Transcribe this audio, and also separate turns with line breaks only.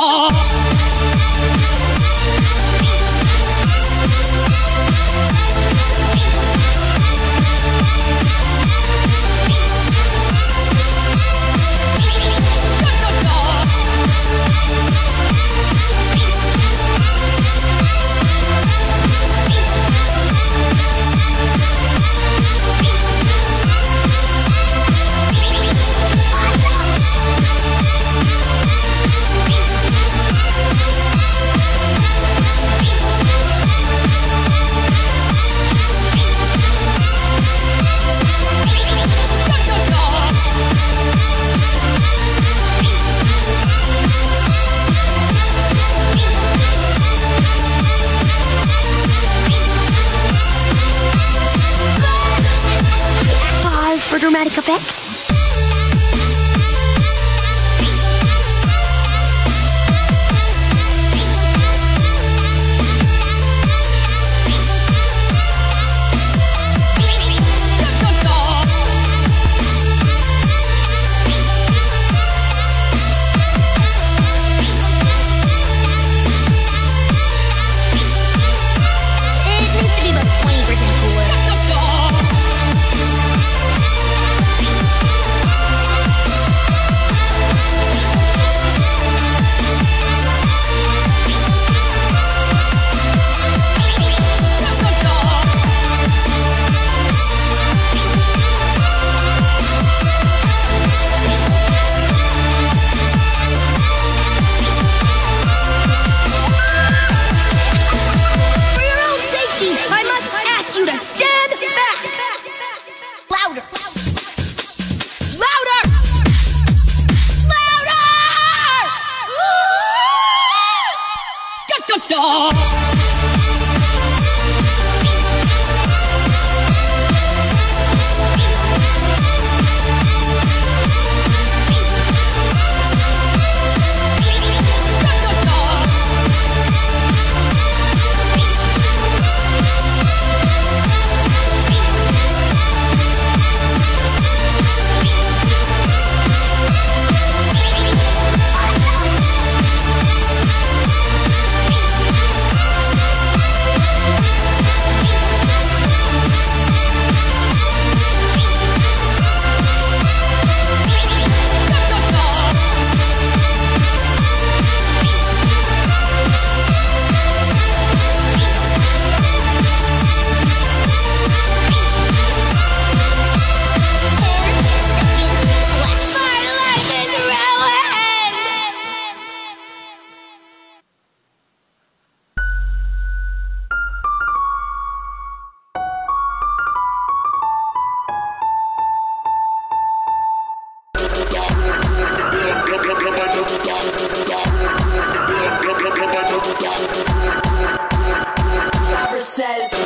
啊 Radical Effect? Louder!
Says.